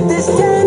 this time.